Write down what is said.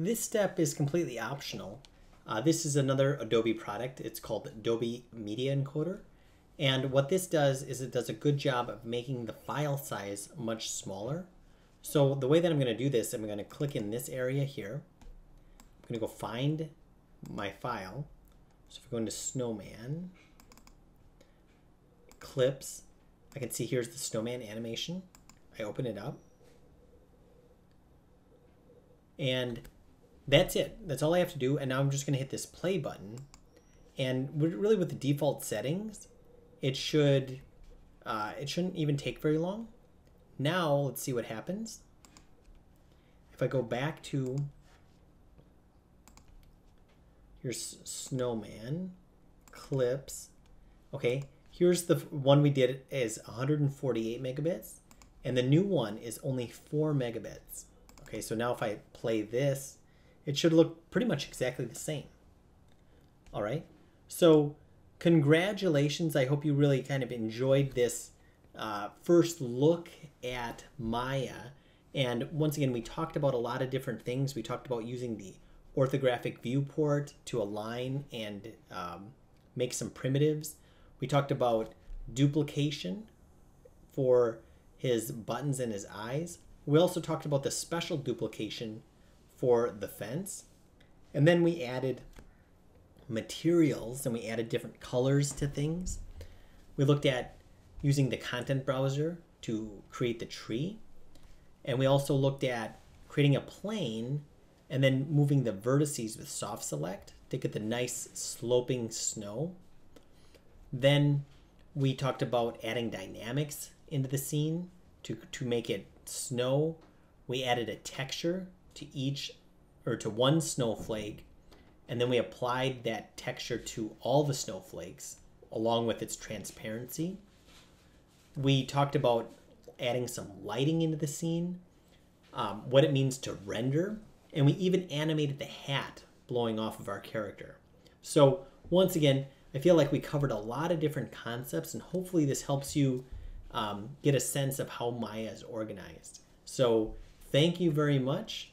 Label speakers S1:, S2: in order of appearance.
S1: This step is completely optional. Uh, this is another Adobe product. It's called Adobe Media Encoder. And what this does is it does a good job of making the file size much smaller. So the way that I'm going to do this, I'm going to click in this area here. I'm going to go find my file. So if I go into Snowman, Clips, I can see here's the Snowman animation. I open it up. And that's it. That's all I have to do. And now I'm just going to hit this play button. And really with the default settings, it should uh, it shouldn't even take very long. Now let's see what happens. If I go back to your snowman clips. Okay, here's the one we did is 148 megabits, and the new one is only four megabits. Okay, so now if I play this, it should look pretty much exactly the same. All right, so congratulations. I hope you really kind of enjoyed this uh, first look at Maya. And once again, we talked about a lot of different things. We talked about using the orthographic viewport to align and um, make some primitives. We talked about duplication for his buttons and his eyes. We also talked about the special duplication for the fence. And then we added materials and we added different colors to things. We looked at using the content browser to create the tree. And we also looked at creating a plane and then moving the vertices with soft select to get the nice sloping snow. Then we talked about adding dynamics into the scene to, to make it snow. We added a texture to each or to one snowflake and then we applied that texture to all the snowflakes along with its transparency. We talked about adding some lighting into the scene, um, what it means to render, and we even animated the hat blowing off of our character. So once again, I feel like we covered a lot of different concepts, and hopefully this helps you um, get a sense of how Maya is organized. So thank you very much.